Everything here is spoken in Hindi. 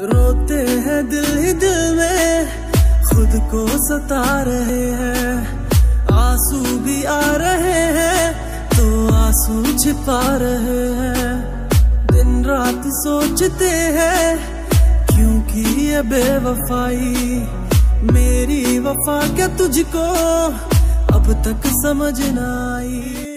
रोते हैं दिल ही दिल में, खुद को सता रहे हैं। आँसू भी आ रहे हैं तो आँसू छिपा रहे हैं। दिन रात सोचते हैं क्योंकि ये बेवफाई? मेरी वफा क्या तुझको अब तक समझ ना आई?